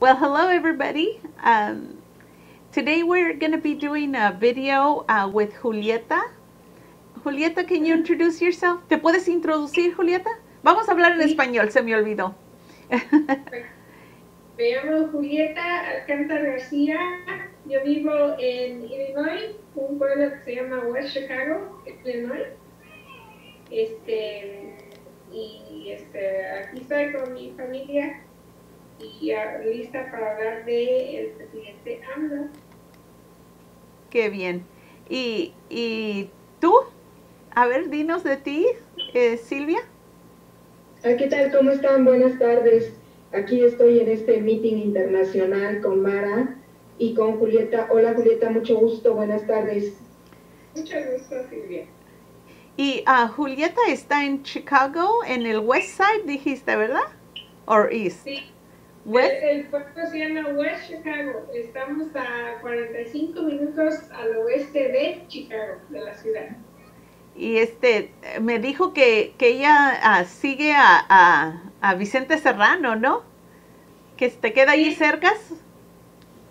Well, hello everybody. Um, today we're going to be doing a video uh, with Julieta. Julieta, can you introduce yourself? ¿Te puedes introducir, Julieta? Vamos a hablar en Sí. español, se me olvidó. Me llamo Julieta Alcántara García. Yo vivo en Illinois, un pueblo que se llama West Chicago, Illinois. Este, y este, aquí estoy con mi familia y ya lista para hablar de el presidente AMLO. Qué bien. ¿Y, y tú? A ver, dinos de ti, eh, Silvia. Ah, ¿Qué tal? ¿Cómo están? Buenas tardes. Aquí estoy en este meeting internacional con Mara y con Julieta. Hola Julieta, mucho gusto. Buenas tardes. Mucho gusto, Silvia. Y ah, Julieta está en Chicago, en el West Side, dijiste, ¿verdad? ¿O East? Sí, West. el, el pueblo se llama West Chicago. Estamos a 45 minutos al oeste de Chicago, de la ciudad. Y este, eh, me dijo que, que ella ah, sigue a, a, a Vicente Serrano, ¿no? Que te queda allí Sí. cerca.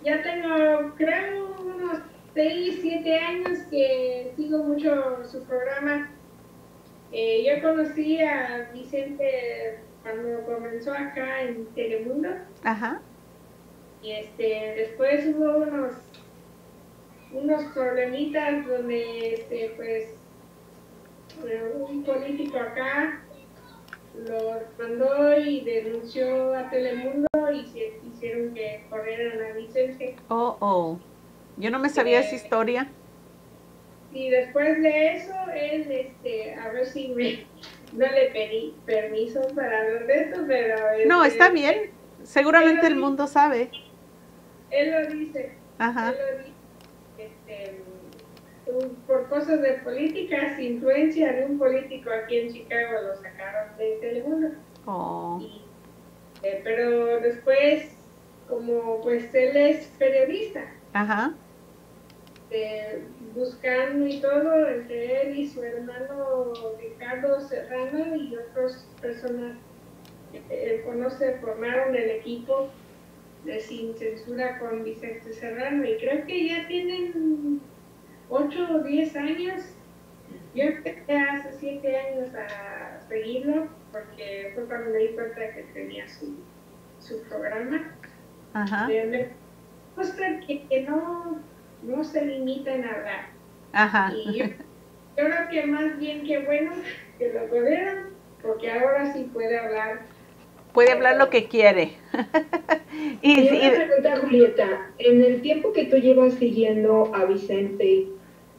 Ya tengo, creo, unos 6, 7 años que sigo mucho su programa. Eh, yo conocí a Vicente cuando comenzó acá en Telemundo Ajá. y este, después hubo unos, unos problemitas donde este, pues eh, un político acá lo mandó y denunció a Telemundo y se hicieron que corrieran a Vicente. Oh, oh. Yo no me sabía esa historia. Y después de eso, él, este, a ver si me, no le pedí permiso para hablar de esto, pero... No, este, está bien. Seguramente el mundo sabe. Él lo dice, Ajá. él lo dice, este, un- por cosas de políticas, influencia de un político aquí en Chicago lo sacaron de Telemundo. Oh. Y, eh, pero después, como pues él es periodista, Ajá. Este, buscando y todo entre él y su hermano Ricardo Serrano y otras personas que él conoce formaron el equipo de Sin Censura con Vicente Serrano y creo que ya tienen 8 o 10 años. Yo empecé hace 7 años a seguirlo porque fue cuando me di cuenta que tenía su, su programa. Ajá. Me que, que no, no se limiten a hablar. Ajá. Y yo, yo creo que más bien que bueno que lo tuvieron, porque ahora sí puede hablar. Puede hablar lo que quiere. y, Y una pregunta, Julieta. En el tiempo que tú llevas siguiendo a Vicente,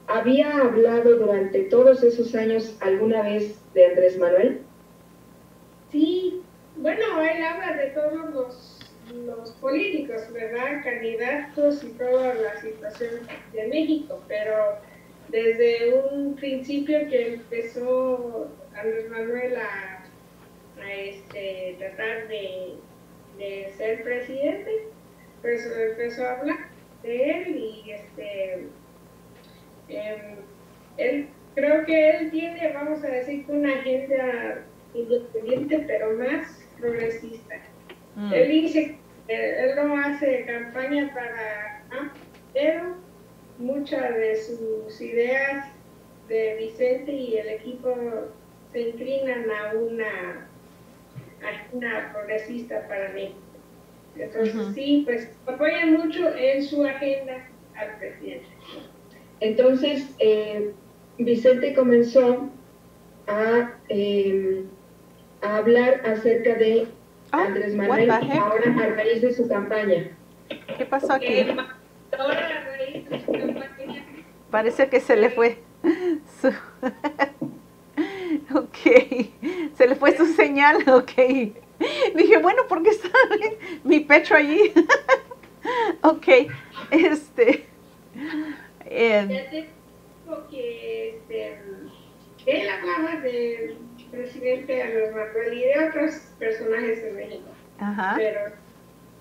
¿había hablado durante todos esos años alguna vez de Andrés Manuel? Sí, bueno, él habla de todos los, los políticos, ¿verdad? Candidatos y toda la situación de México, pero desde un principio que empezó Andrés Manuel a, a, este, tratar de, de ser presidente, pues empezó a hablar de él y este, em, él, creo que él tiene, vamos a decir, una agenda independiente, pero más progresista. Mm. Él dice él no hace campaña para pero muchas de sus ideas de Vicente y el equipo se inclinan a una, a una progresista para México. Entonces sí, pues apoyan mucho en su agenda al presidente. Entonces, eh, Vicente comenzó a, eh, a hablar acerca de Ah, Andrés what Manuel the heck? ahora a raíz de su campaña. ¿Qué pasó aquí? Eh, ahora a raíz de su campaña, Parece que se le fue su... ok, se le fue su señal, ok. Dije, bueno, ¿por qué está mi pecho allí? ok, este... Ya te digo que este, él hablaba del presidente Andrés Manuel y de otros personajes de México, ajá, pero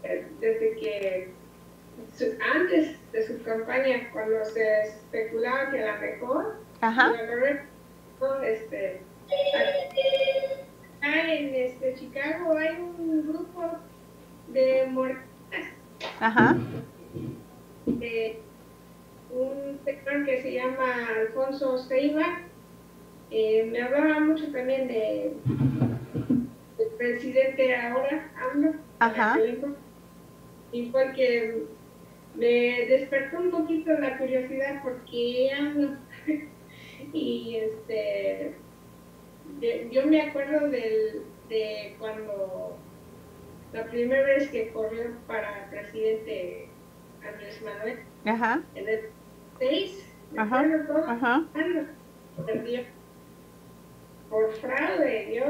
eh, desde que su- antes de su campaña, cuando se especulaba que a lo mejor ajá, a ¿no? este, acá en este, Chicago hay un grupo de mortas Ajá. Eh, un señor que se llama Alfonso Ceiba, eh, me hablaba mucho también de del presidente ahora, AMLO, Ajá. y porque me despertó un poquito la curiosidad porque AMLO y este de- yo me acuerdo del, de cuando la primera vez que corrió para presidente Andrés Manuel Ajá. en el 6, me Ajá, acuerdo todo, Ajá. Perdió por fraude, yo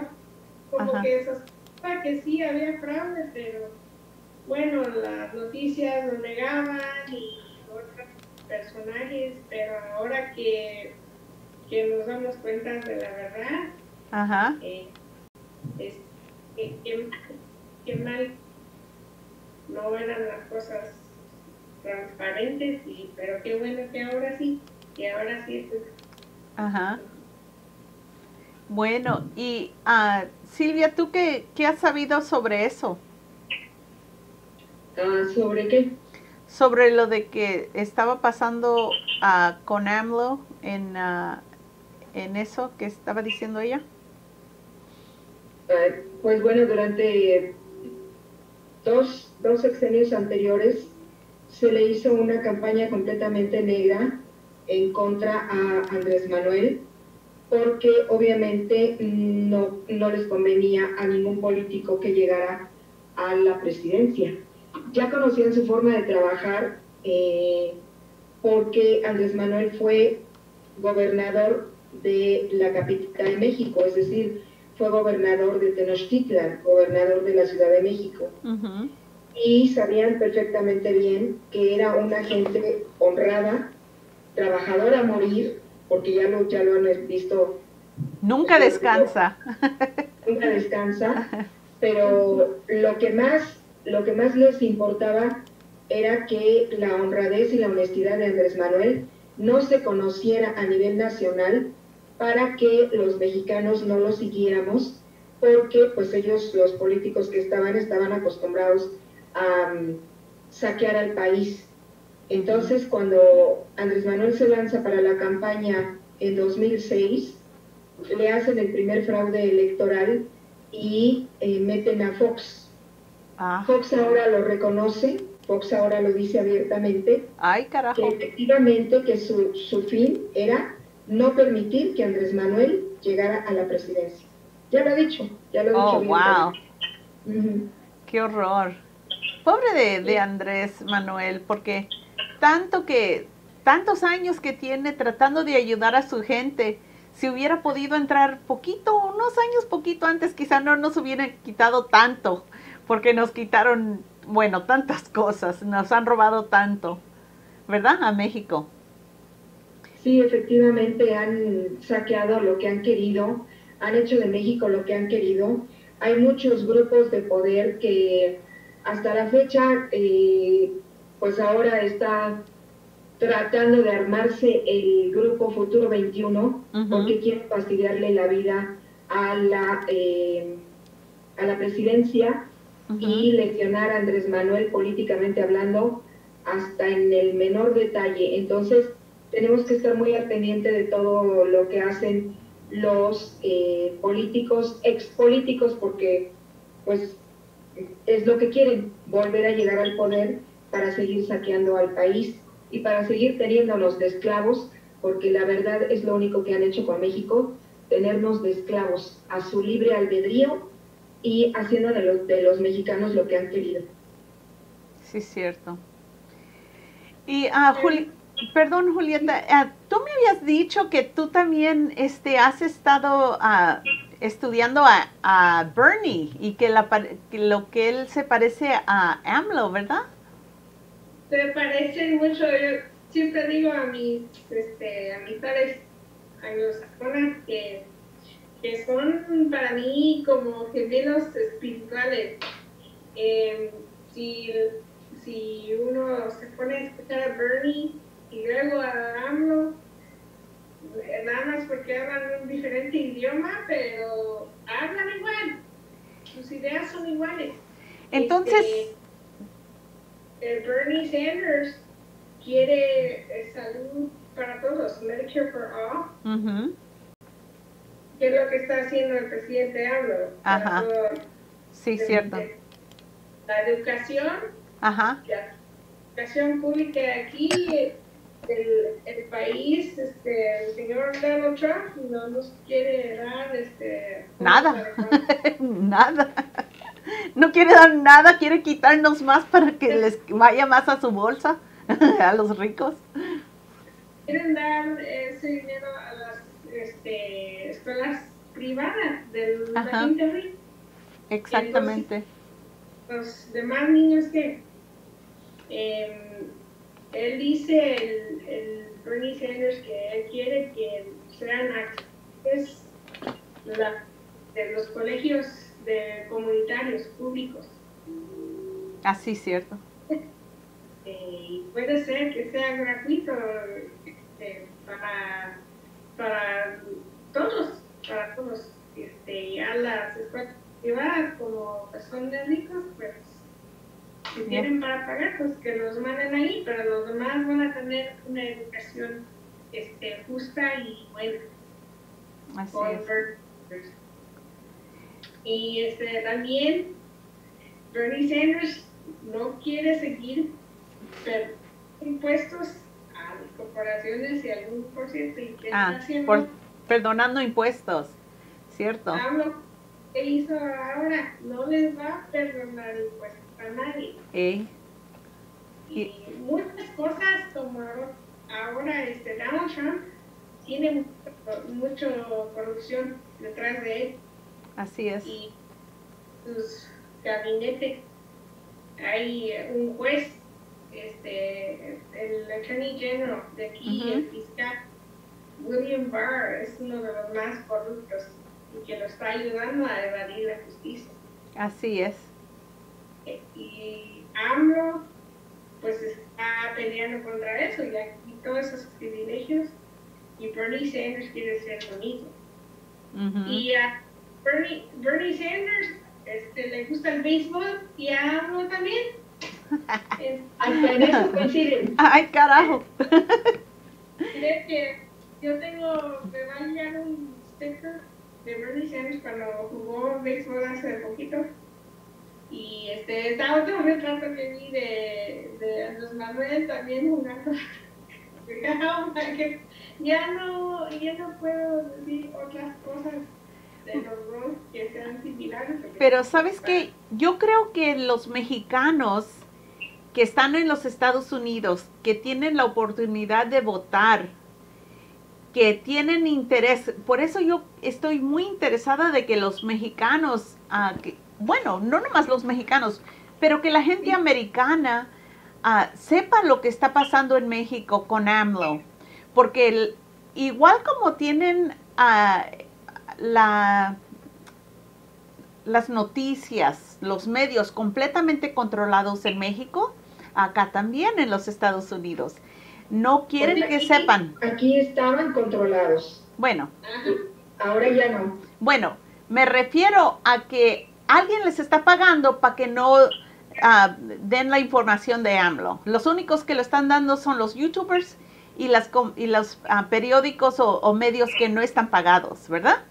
como Ajá. que sospechaba que sí había fraude, pero bueno, las noticias lo negaban y otros personajes, pero ahora que, que nos damos cuenta de la verdad, Ajá. eh, es, que, que- que mal no eran las cosas transparentes, y, pero qué bueno que ahora sí, que ahora sí pues, Ajá. Bueno, y ah, Silvia, ¿tú qué, qué has sabido sobre eso? Ah, ¿Sobre qué? Sobre lo de que estaba pasando ah, con AMLO en, en eso que estaba diciendo ella. Pues bueno, durante dos, dos sexenios anteriores se le hizo una campaña completamente negra en contra a Andrés Manuel, porque obviamente no, no les convenía a ningún político que llegara a la presidencia. Ya conocían su forma de trabajar eh, porque Andrés Manuel fue gobernador de la capital de México, es decir, fue gobernador de Tenochtitlan, gobernador de la Ciudad de México, y sabían perfectamente bien que era una gente honrada, trabajadora a morir, porque ya lo, ya lo han visto, Nunca descansa. nunca descansa, pero lo que más, lo que más les importaba era que la honradez y la honestidad de Andrés Manuel no se conociera a nivel nacional para que los mexicanos no lo siguiéramos, porque pues ellos, los políticos que estaban, estaban acostumbrados a mm, saquear al país. Entonces, cuando Andrés Manuel se lanza para la campaña en 2006, le hacen el primer fraude electoral y eh, meten a Fox. Ah, Fox ahora lo reconoce, Fox ahora lo dice abiertamente, ay, que carajo. efectivamente que su, su fin era no permitir que Andrés Manuel llegara a la presidencia. Ya lo ha dicho, ya lo ha Oh, dicho. wow. abiertamente. Ujú. Qué horror. Pobre de, de Andrés Manuel, porque tanto que, tantos años que tiene tratando de ayudar a su gente, si hubiera podido entrar poquito, unos años poquito antes, quizá no nos hubieran quitado tanto, porque nos quitaron, bueno, tantas cosas, nos han robado tanto, ¿verdad? A México. Sí, efectivamente han saqueado lo que han querido, han hecho de México lo que han querido. Hay muchos grupos de poder que hasta la fecha, eh, pues ahora está tratando de armarse el grupo Futuro 21 Ujú. porque quieren fastidiarle la vida a la, eh, a la presidencia y lesionar a Andrés Manuel políticamente hablando hasta en el menor detalle. Entonces, tenemos que estar muy al pendiente de todo lo que hacen los eh, políticos, expolíticos, porque pues es lo que quieren, volver a llegar al poder para seguir saqueando al país y para seguir teniéndonos de esclavos, porque la verdad es lo único que han hecho con México, tenernos de esclavos a su libre albedrío y haciendo de los, de los mexicanos lo que han querido. Sí, es cierto. Y, ah, Juli- perdón, Julieta, ah, tú me habías dicho que tú también este, has estado ah, estudiando a, a Bernie y que, la, que lo que él se parece a AMLO, ¿verdad? Se parecen mucho. Yo siempre digo a mis este, amistades anglosajonas que, que son para mí como gemelos espirituales. Eh, si, si uno se pone a escuchar a Bernie y luego a AMLO, nada más porque hablan un diferente idioma, pero hablan igual. Sus ideas son iguales. Entonces, Este, eh, Bernie Sanders quiere eh, salud para todos, Medicare for All, Ujú. que es lo que está haciendo el presidente AMLO. Ajá. Sí, cierto. La educación, Ajá. la educación pública aquí, el, el país, este, el señor Donald Trump no nos quiere dar este, Nada. nada. No quiere dar nada, quiere quitarnos más para que les vaya más a su bolsa, a los ricos. Quieren dar ese dinero a las este, escuelas privadas de la Ajá. gente rica. Exactamente. los demás niños que em, él dice el, el Bernie Sanders que él quiere que sean actores de los colegios de comunitarios públicos Así, cierto. Eh, y puede ser que sea gratuito este, para para todos para todos este ya las escuelas privadas como son de ricos pues si tienen para pagar pues que los manden ahí pero los demás van a tener una educación este justa y buena Así es. Y este también Bernie Sanders no quiere seguir impuestos a las corporaciones y algún por ciento y que Ah, por, perdonando impuestos, cierto. AMLO, ¿qué hizo ahora? No les va a perdonar impuestos a nadie. Ey, Y muchas cosas como ahora este Donald Trump tiene mucho, mucho corrupción detrás de él así es. y sus gabinetes hay un juez este el attorney general de aquí el fiscal William Barr es uno de los más corruptos y que lo está ayudando a evadir la justicia Así es. y AMLO pues está peleando contra eso y ya quitó esos privilegios y Bernie Sanders quiere ser lo mismo y a Bernie, Bernie Sanders este, le gusta el béisbol y a AMLO también Hasta en eso coinciden. Ay, carajo. diré que yo tengo me va a llegar un sticker de Bernie Sanders cuando jugó béisbol hace poquito y este está otro retrato que vi de, de Andrés Manuel también jugando ya no ya no puedo decir otras cosas de los dos que sean similares porque- Pero sabes que yo creo que los mexicanos que están en los Estados Unidos, que tienen la oportunidad de votar, que tienen interés, por eso yo estoy muy interesada de que los mexicanos, ah, que- bueno, no nomás los mexicanos, pero que la gente americana ah, sepa lo que está pasando en México con AMLO, porque el- igual como tienen ah, la las noticias, los medios completamente controlados en México, acá también en los Estados Unidos. No quieren que sepan. Aquí estaban controlados, Bueno, Ajá. ahora ya no. bueno, me refiero a que alguien les está pagando para que no ah, den la información de AMLO. Los únicos que lo están dando son los youtubers y, las, y los ah, periódicos o, o medios que no están pagados, ¿verdad?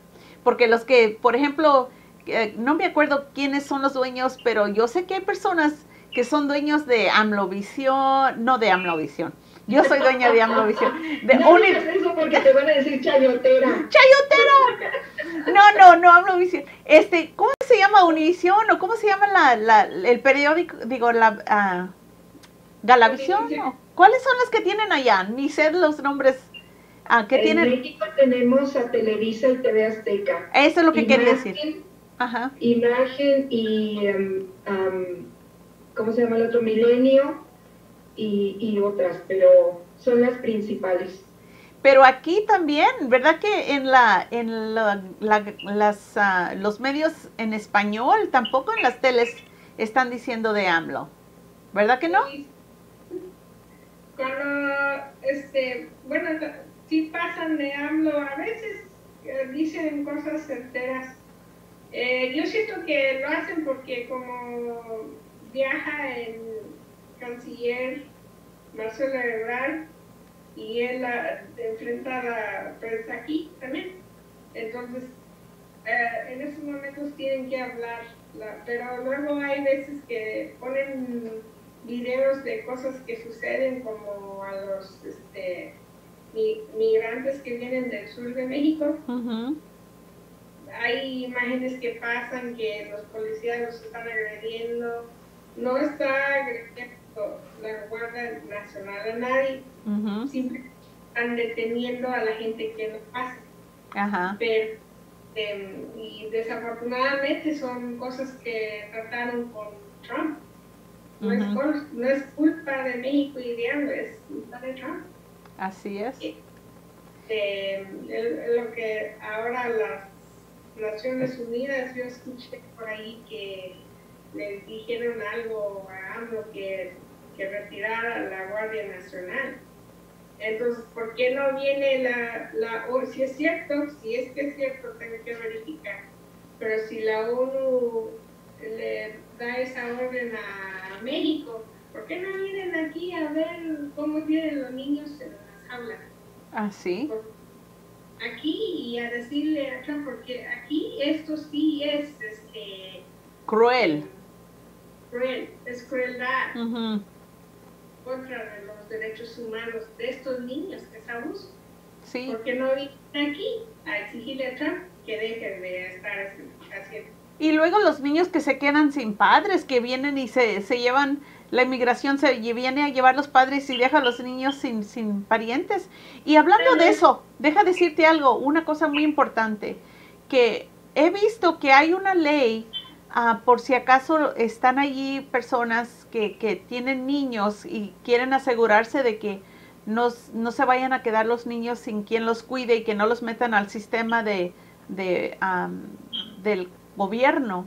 Porque los que, por ejemplo, eh, no me acuerdo quiénes son los dueños, pero yo sé que hay personas que son dueños de AMLOVisión, no de AMLOVisión. Yo soy dueña de AMLOVisión. De no eso porque te van a decir chayotera. ¡Chayotera! No, no, no hablo visión. Este, ¿cómo se llama Univisión o cómo se llama la, la- el periódico? Digo, la ah, Galavisión. ¿Cuáles son las que tienen allá? Ni sé los nombres ah, que en tienen. México tenemos a Televisa y TV Azteca. Eso es lo que quería Imagen, decir. Ajá. Imagen y, em, am, ¿cómo se llama el otro? Milenio y, y otras, pero son las principales. Pero aquí también, ¿verdad que en la en la- la- las ah, los medios en español tampoco en las teles están diciendo de AMLO? ¿Verdad que no? Cuando, este, bueno, sí pasan de AMLO, a veces eh, dicen cosas certeras. Eh, yo siento que lo hacen porque como viaja el canciller Marcelo Ebrard, y él la, enfrenta a la prensa aquí también. Entonces, eh, en esos momentos tienen que hablar, pero luego hay veces que ponen videos de cosas que suceden como a los este, migrantes que vienen del sur de México. Hay imágenes que pasan que los policías los están agrediendo. No está agrediendo la Guardia Nacional a nadie, simplemente están deteniendo a la gente que no pasa. Pero Em, y desafortunadamente son cosas que trataron con Trump. No, es, culpa de México y de es culpa de Trump. Así es. Eh, lo que ahora las Naciones Unidas, yo escuché por ahí que le dijeron algo a AMLO que, que retirara la Guardia Nacional. Entonces, ¿por qué no viene la, la ONU? Si es cierto, si es que es cierto, tengo que verificar. Pero si la ONU le da esa orden a México, ¿por qué no vienen aquí a ver cómo tienen los niños aulas? Ah, sí. Aquí y a decirle a Trump, porque aquí esto sí es este, cruel. Cruel, es crueldad contra los derechos humanos de estos niños que es abuso. Sí. ¿Por qué no vienen aquí a exigirle a Trump que dejen de estar haciendo? Y luego los niños que se quedan sin padres, que vienen y se, se llevan, la inmigración se viene a llevar los padres y deja a los niños sin, sin parientes. Y hablando de eso, deja decirte algo, una cosa muy importante, que he visto que hay una ley Ah, por si acaso están allí personas que, que, tienen niños y quieren asegurarse de que no, no, se vayan a quedar los niños sin quien los cuide y que no los metan al sistema de, de del gobierno.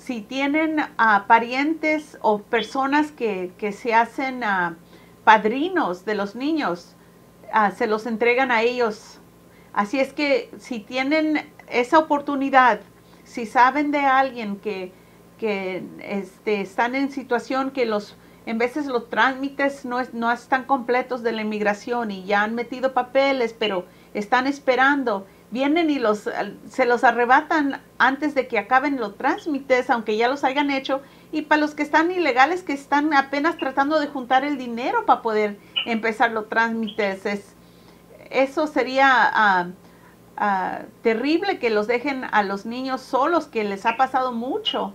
Si tienen uh, parientes o personas que, que se hacen uh, padrinos de los niños, se los entregan a ellos. Así es que si tienen esa oportunidad si saben de alguien que, que este, están en situación que los en veces los trámites no, no están completos de la inmigración y ya han metido papeles, pero están esperando, vienen y los, se los arrebatan antes de que acaben los trámites, aunque ya los hayan hecho. Y para los que están ilegales, que están apenas tratando de juntar el dinero para poder empezar los trámites, es, eso sería ah, Ah, terrible que los dejen a los niños solos, que les ha pasado mucho.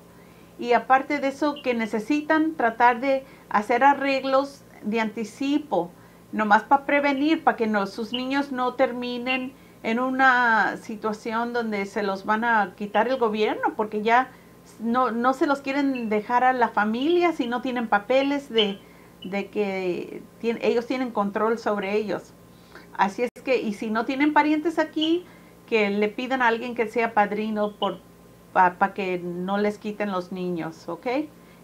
Y aparte de eso, que necesitan tratar de hacer arreglos de anticipo, nomás para prevenir, para que no, sus niños no terminen en una situación donde se los van a quitar el gobierno, porque ya no, no se los quieren dejar a la familia si no tienen papeles de, de que ellos tienen control sobre ellos. Así es que, y si no tienen parientes aquí, que le pidan a alguien que sea padrino para que no les quiten los niños, ¿ok?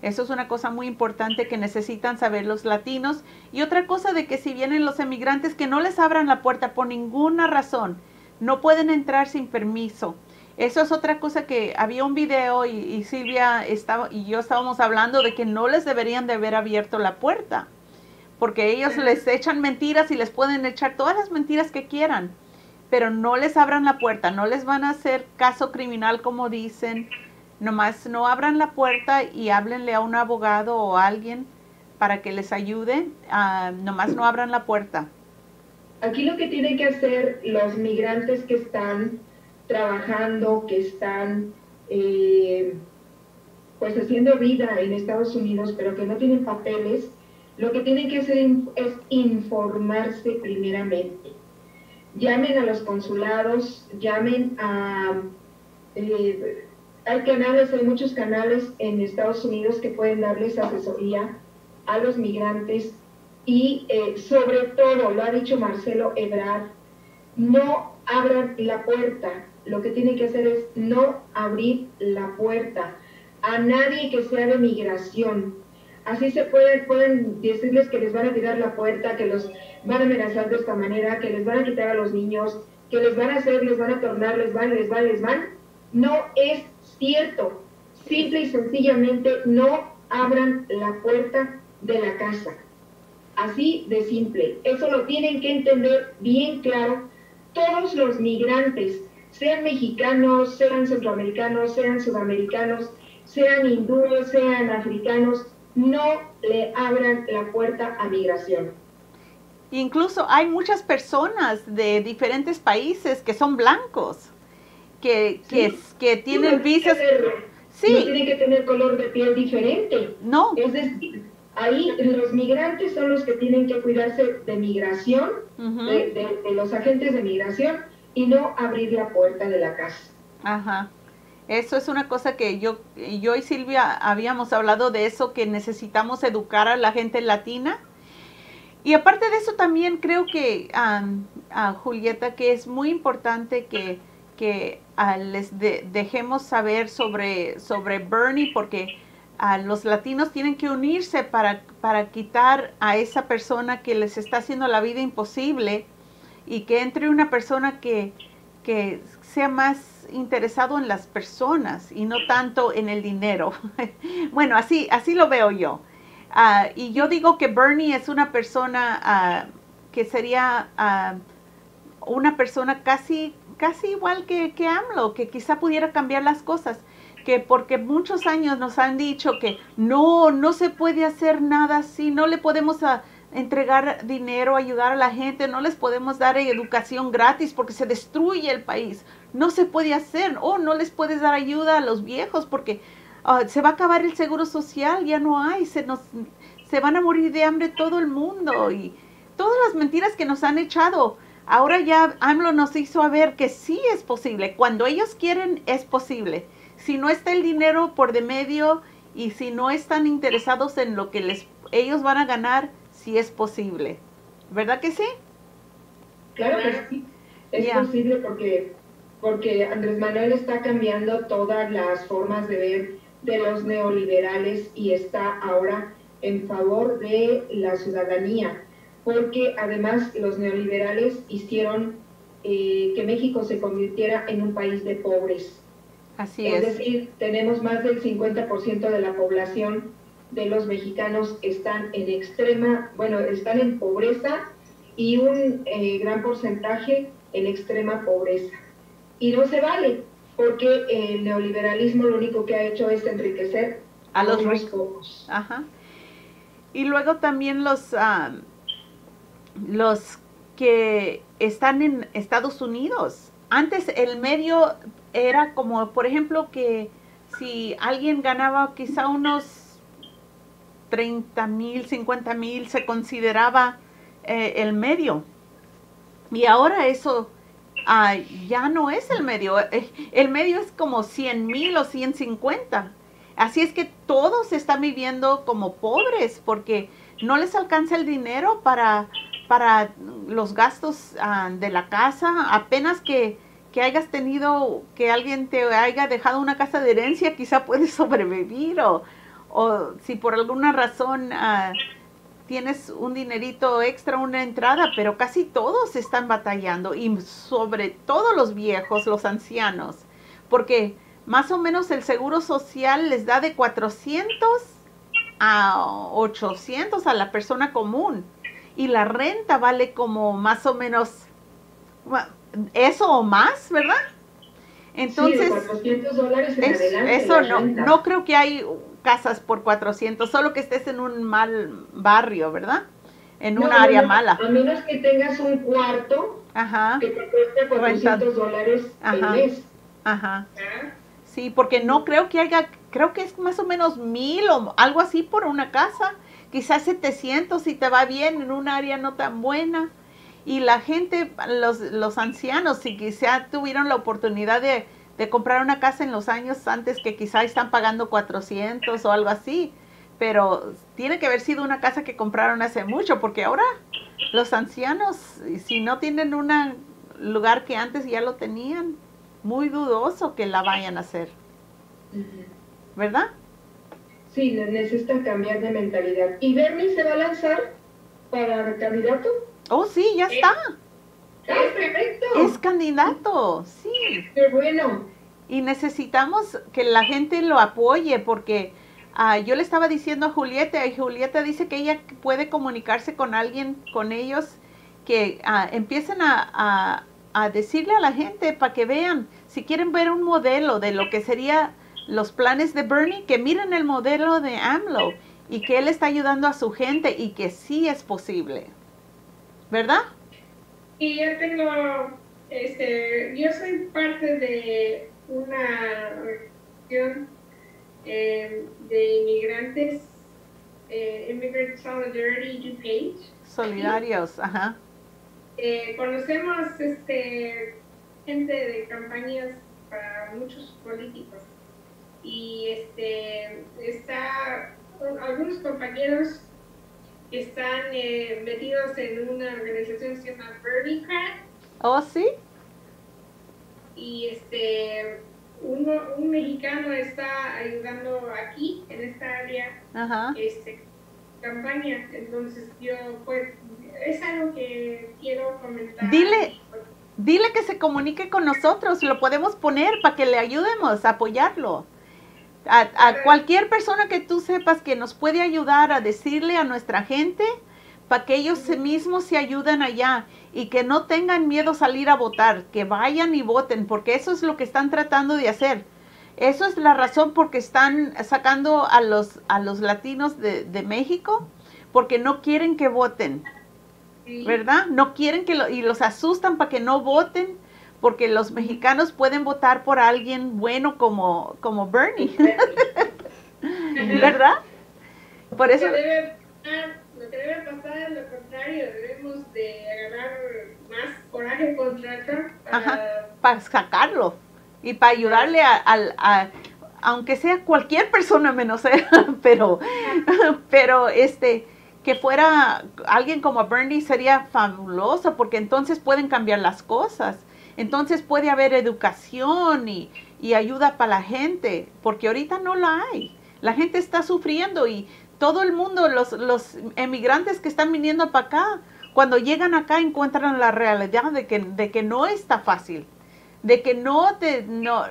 Eso es una cosa muy importante que necesitan saber los latinos. Y otra cosa de que si vienen los emigrantes, que no les abran la puerta por ninguna razón. No pueden entrar sin permiso. Eso es otra cosa que había un video y, Silvia estaba, y yo estábamos hablando de que no les deberían de haber abierto la puerta. Porque ellos les echan mentiras y les pueden echar todas las mentiras que quieran pero no les abran la puerta, no les van a hacer caso criminal como dicen, nomás no abran la puerta y háblenle a un abogado o a alguien para que les ayude, uh, nomás no abran la puerta. Aquí lo que tienen que hacer los migrantes que están trabajando, que están eh, pues haciendo vida en Estados Unidos, pero que no tienen papeles, lo que tienen que hacer es informarse primeramente. Llamen a los consulados, llamen a... Eh, hay canales, hay muchos canales en Estados Unidos que pueden darles asesoría a los migrantes y eh, sobre todo, lo ha dicho Marcelo Ebrard, no abran la puerta. Lo que tienen que hacer es no abrir la puerta a nadie que sea de migración. Así se pueden, pueden decirles que les van a tirar la puerta, que los van a amenazar de esta manera, que les van a quitar a los niños, que les van a hacer, les van a tornar, les van, les van, les van. No es cierto. Simple y sencillamente no abran la puerta de la casa. Así de simple. Eso lo tienen que entender bien claro todos los migrantes, sean mexicanos, sean centroamericanos, sean sudamericanos, sean hindúes, sean africanos, no le abran la puerta a migración. Incluso hay muchas personas de diferentes países que son blancos, que, que, que tienen visas... sí. No tienen que tener color de piel diferente. No. Es decir, ahí los migrantes son los que tienen que cuidarse de migración, de, de, los agentes de migración, y no abrir la puerta de la casa. Ajá. Eso es una cosa que yo, yo y Silvia habíamos hablado de eso, que necesitamos educar a la gente latina. Y aparte de eso también creo que, a Julieta, que es muy importante que, que les dejemos saber sobre, sobre Bernie, porque a los latinos tienen que unirse para, para quitar a esa persona que les está haciendo la vida imposible y que entre una persona que, que sea más interesado en las personas y no tanto en el dinero. bueno, así, así lo veo yo. Ah, y yo digo que Bernie es una persona ah, que sería ah, una persona casi, casi igual que, que AMLO, que quizá pudiera cambiar las cosas que porque muchos años nos han dicho que no, no se puede hacer nada así, no le podemos entregar dinero, ayudar a la gente, no les podemos dar educación gratis porque se destruye el país no se puede hacer, o no les puedes dar ayuda a los viejos porque ah, se va a acabar el seguro social, ya no hay, se, nos, se van a morir de hambre todo el mundo y todas las mentiras que nos han echado. Ahora ya AMLO nos hizo a ver que sí es posible, cuando ellos quieren es posible. Si no está el dinero por de medio y si no están interesados en lo que les, ellos van a ganar, sí es posible. ¿Verdad que sí? Claro que sí. Es posible porque porque Andrés Manuel está cambiando todas las formas de ver de los neoliberales y está ahora en favor de la ciudadanía, porque además los neoliberales hicieron eh, que México se convirtiera en un país de pobres. Así es. Es decir, tenemos más del 50% de la población de los mexicanos están en extrema, bueno, están en pobreza y un eh, gran porcentaje en extrema pobreza. Y no se vale, porque el neoliberalismo lo único que ha hecho es enriquecer a los ricos. Ajá. Y luego también los, los que están en Estados Unidos. Antes el medio era como, por ejemplo, que si alguien ganaba quizá unos 30 mil, 50 mil, se consideraba eh, el medio. Y ahora eso ya no es el medio. Eh, el medio es como 100 mil o 150. Así es que todos están viviendo como pobres porque no les alcanza el dinero para, para los gastos ah, de la casa. Apenas que, que, hayas tenido, que alguien te haya dejado una casa de herencia, quizá puedes sobrevivir o, o si por alguna razón... Uh, tienes un dinerito extra, una entrada, pero casi todos están batallando y sobre todo los viejos, los ancianos, porque más o menos el seguro social les da de 400 a 800 a la persona común y la renta vale como más o menos eso o más, ¿verdad? Entonces, dólares eso no, no creo que hay casas por 400, solo que estés en un mal barrio, ¿verdad? En un área mala. A menos que tengas un cuarto que te cueste 400 dólares al mes. Ajá. Sí, porque no creo que haya, creo que es más o menos mil o algo así por una casa. Quizás 700 si te va bien en un área no tan buena. Y la gente, los, los ancianos, si quizá tuvieron la oportunidad de de comprar una casa en los años antes que quizá están pagando 400 o algo así. Pero tiene que haber sido una casa que compraron hace mucho, porque ahora los ancianos, si no tienen un lugar que antes ya lo tenían, muy dudoso que la vayan a hacer. ¿Verdad? Sí, necesitan cambiar de mentalidad. ¿Y Bernie se va a lanzar para candidato? Oh, sí, ya está. Es perfecto. Es candidato, sí. Qué bueno y necesitamos que la gente lo apoye porque ah, yo le estaba diciendo a Julieta y Julieta dice que ella puede comunicarse con alguien, con ellos, que ah, empiecen a, a decirle a la gente para que vean, si quieren ver un modelo de lo que sería los planes de Bernie, que miren el modelo de AMLO y que él está ayudando a su gente y que sí es posible. ¿Verdad? Y yo tengo, este, yo soy parte de una organización eh, de inmigrantes, eh, Immigrant Solidarity Page. Solidarios, ajá. Eh, conocemos este, gente de campañas para muchos políticos y este está algunos compañeros están eh, metidos en una organización que se llama Bernie Crack. Oh, sí. Y este uno, un mexicano está ayudando aquí en esta área Ajá. este campaña entonces yo pues es algo que quiero comentar Dile, dile que se comunique con nosotros, lo podemos poner para que le ayudemos a apoyarlo. A, a, cualquier persona que tú sepas que nos puede ayudar a decirle a nuestra gente para que ellos mismos se ayuden allá y que no tengan miedo salir a votar, que vayan y voten, porque eso es lo que están tratando de hacer. Eso es la razón por que están sacando a los, a los latinos de, de México, porque no quieren que voten. ¿verdad? No quieren que lo, y los asustan para que no voten, porque los mexicanos pueden votar por alguien bueno como, como Bernie, ¿verdad? Por eso... Que, debe, debe pasar lo contrario, debemos de agarrar más coraje contra Trump para, Ajá, para sacarlo y para ayudarle a, a, a aunque sea cualquier persona menos él, pero, pero este, que fuera alguien como Bernie sería fabuloso porque entonces pueden cambiar las cosas. Entonces puede haber educación y, y, ayuda para la gente, porque ahorita no la hay. La gente está sufriendo y todo el mundo, los, los emigrantes que están viniendo para acá, cuando llegan acá encuentran la realidad de que, de que no está fácil, de que no, te, no,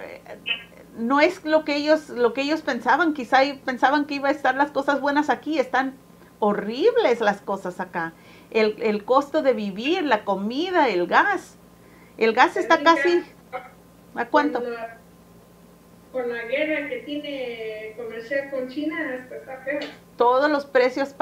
no es lo que ellos, lo que ellos pensaban. Quizá pensaban que iba a estar las cosas buenas aquí, están horribles las cosas acá. El, el, costo de vivir, la comida, el gas. El gas está casi... ¿A cuánto? Con la, con la guerra que tiene comercial con China, está feo. Todos los precios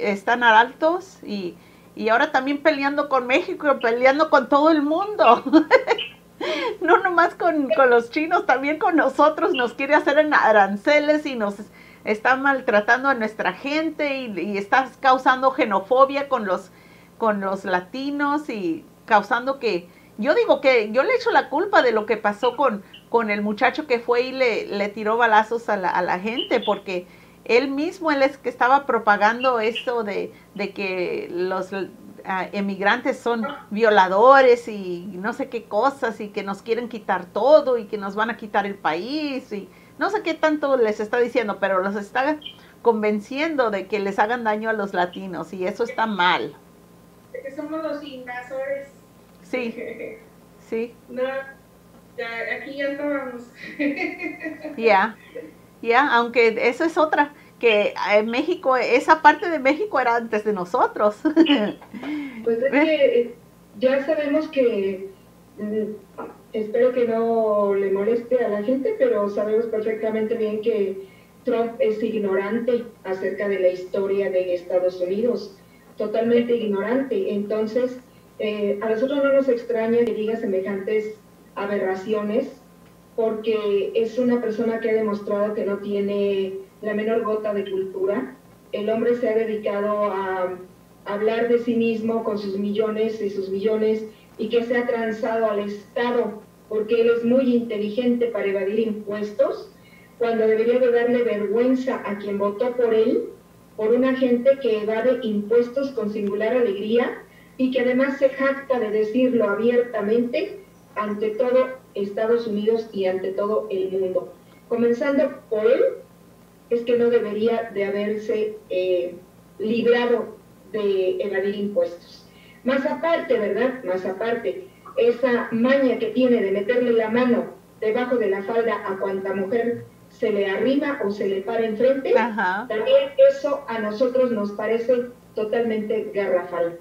están altos y, y ahora también peleando con México, peleando con todo el mundo. no nomás con, con los chinos, también con nosotros nos quiere hacer en aranceles y nos está maltratando a nuestra gente y, y está causando xenofobia con los, con los latinos y causando que, yo digo que yo le echo la culpa de lo que pasó con, con el muchacho que fue y le, le tiró balazos a la, a la, gente, porque él mismo, él es que estaba propagando eso de, de que los uh, emigrantes son violadores y no sé qué cosas y que nos quieren quitar todo y que nos van a quitar el país y no sé qué tanto les está diciendo, pero los está convenciendo de que les hagan daño a los latinos y eso está mal. Somos los invasores. Sí, sí. No, ya, aquí ya estábamos. Ya, yeah, ya, yeah, aunque eso es otra, que en México, esa parte de México era antes de nosotros. Pues es que ya sabemos que espero que no le moleste a la gente, pero sabemos perfectamente bien que Trump es ignorante acerca de la historia de Estados Unidos, totalmente ignorante. Entonces, eh, a nosotros no nos extraña que diga semejantes aberraciones, porque es una persona que ha demostrado que no tiene la menor gota de cultura. El hombre se ha dedicado a hablar de sí mismo con sus millones y sus millones y que se ha transado al Estado porque él es muy inteligente para evadir impuestos, cuando debería de darle vergüenza a quien votó por él, por una gente que evade impuestos con singular alegría y que además se jacta de decirlo abiertamente ante todo Estados Unidos y ante todo el mundo. Comenzando por él, es que no debería de haberse eh, librado de evadir impuestos. Más aparte, ¿verdad? Más aparte, esa maña que tiene de meterle la mano debajo de la falda a cuanta mujer se le arrima o se le para enfrente, también eso a nosotros nos parece totalmente garrafal.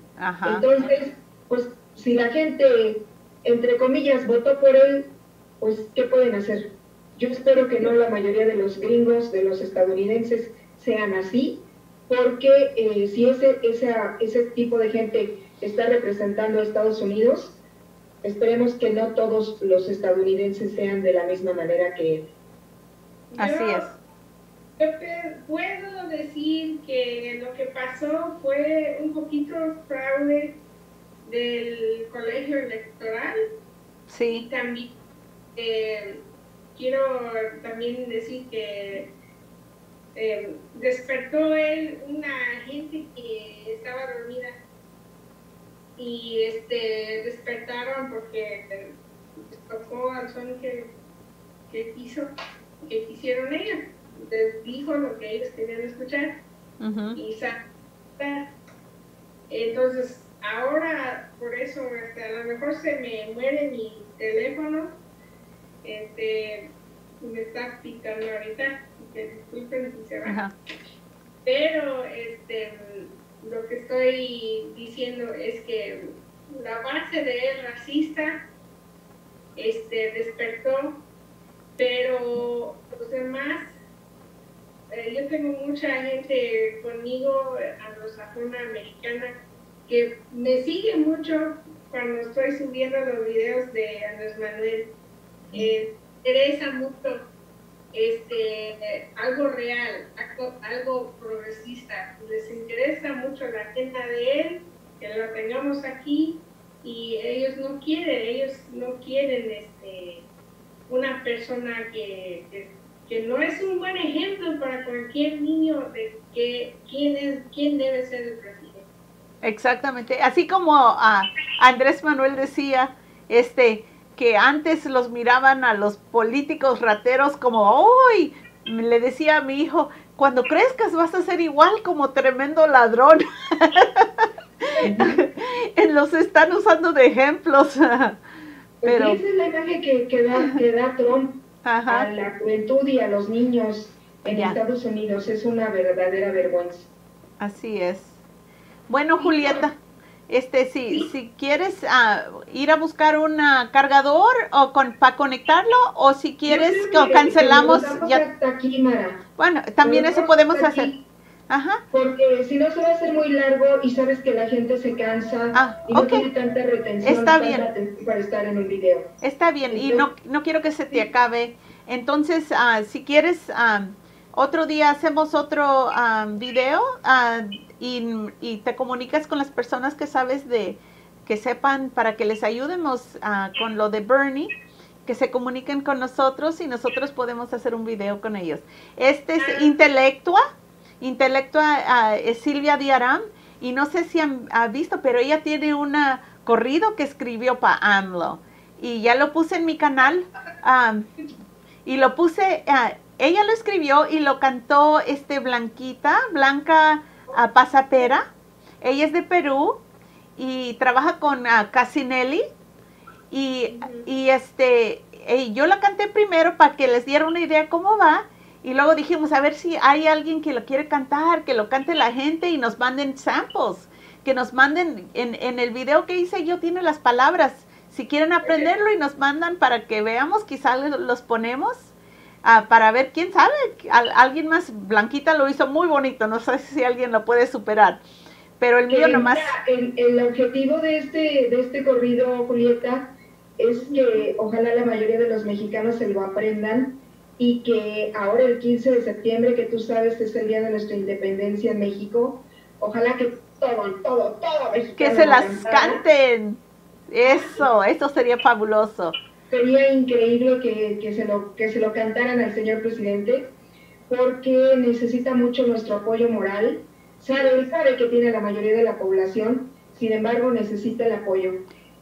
Entonces, pues si la gente, entre comillas, votó por él, pues ¿qué pueden hacer? Yo espero que no la mayoría de los gringos, de los estadounidenses, sean así, porque eh, si ese, ese tipo de gente está representando a Estados Unidos, esperemos que no todos los estadounidenses sean de la misma manera que él. Así es. Puedo decir que lo que pasó fue un poquito fraude del colegio electoral. Sí. Y también eh, quiero también decir que eh, despertó él una gente que estaba dormida y este despertaron porque tocó al son que, que quiso que quisieron ellos les dijo lo que ellos querían escuchar y entonces ahora por eso este, a lo mejor se me muere mi teléfono este me está picando ahorita que disculpen si se va. Pero este lo que estoy diciendo es que la base de él racista este, despertó, pero los demás, eh, yo tengo mucha gente conmigo, anglosajona americana, que me sigue mucho cuando estoy subiendo los videos de Andrés Manuel. Eh, interesa mucho este, algo real, algo, progresista. Les interesa mucho la agenda de él, que la tengamos aquí y ellos no quieren, ellos no quieren este, una persona que, que, no es un buen ejemplo para cualquier niño de que, quién, es, quién debe ser el presidente. Exactamente, así como a Andrés Manuel decía, este, que antes los miraban a los políticos rateros como, ¡Uy! Le decía a mi hijo, cuando crezcas vas a ser igual como tremendo ladrón. los están usando de ejemplos. Pero... Esa es la imagen que, da, Trump a la juventud y a los niños en Estados Unidos. Es una verdadera vergüenza. Así es. Bueno, Julieta. Este, si, si quieres uh, ir a buscar un cargador o con, para conectarlo o si quieres que, cancelamos ya. Aquí, bueno, también eso podemos hacer. Ajá. Porque si no se va a hacer muy largo y sabes que la gente se cansa ah, y no tiene tanta retención Está bien. para estar en un video. Está bien y no, no quiero que se te acabe. Entonces, uh, si quieres, otro día hacemos otro video y, te comunicas con las personas que sabes de, que sepan para que les ayudemos ah, con lo de Bernie, que se comuniquen con nosotros y nosotros podemos hacer un video con ellos. Este es Intelectua, Intelectua ah, es Silvia Diaram y no sé si han visto, pero ella tiene un corrido que escribió para AMLO y ya lo puse en mi canal y lo puse, ah, ella lo escribió y lo cantó este Blanquita, Blanca a Pasapera. Ella es de Perú y trabaja con uh, Casinelli. Y, y este, yo la canté primero para que les diera una idea cómo va. Y luego dijimos, a ver si hay alguien que lo quiere cantar, que lo cante la gente y nos manden samples. Que nos manden, en, en el video que hice yo tiene las palabras. Si quieren aprenderlo y nos mandan para que veamos, quizás los ponemos. Ah, para ver quién sabe, alguien más, Blanquita lo hizo muy bonito, no sé si alguien lo puede superar, pero el mío nomás... El, el, objetivo de este, de este corrido, Julieta, es que ojalá la mayoría de los mexicanos se lo aprendan y que ahora el 15 de septiembre, que tú sabes es el día de nuestra independencia en México, ojalá que todo, todo, todo Que se las canten. Eso, eso sería fabuloso sería increíble que, que, se lo, que se lo cantaran al señor presidente, porque necesita mucho nuestro apoyo moral. Sabe, él sabe que tiene la mayoría de la población, sin embargo necesita el apoyo.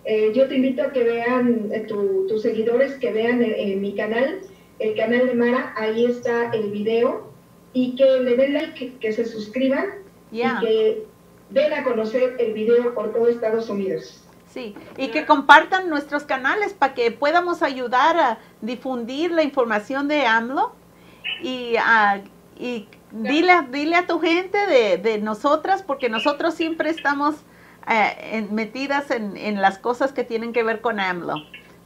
Eh, yo te invito a que vean, eh, tus seguidores, que vean en, mi canal, el canal de Mara, ahí está el video, y que le den like, que se suscriban y que den a conocer el video por todo Estados Unidos. Sí, y que compartan nuestros canales para que podamos ayudar a difundir la información de AMLO y, y dile, dile a tu gente de, de nosotras, porque nosotros siempre estamos eh, en- metidas en, en las cosas que tienen que ver con AMLO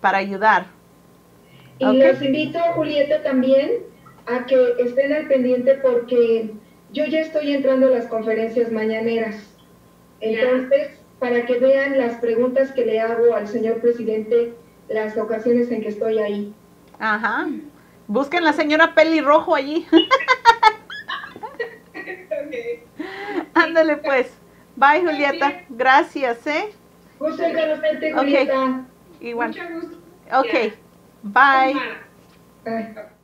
para ayudar. Y los invito, Julieta, también a que estén al pendiente porque yo ya estoy entrando a las conferencias mañaneras. Entonces, para que vean las preguntas que le hago al señor presidente las ocasiones en que estoy ahí. Ajá. Busquen la señora pelirrojo allí. Ándale pues. Bye, Julieta. Gracias, ¿eh? Gusto en conocerte. Julieta. Igual. Mucho gusto. Ok. Bye. Bye.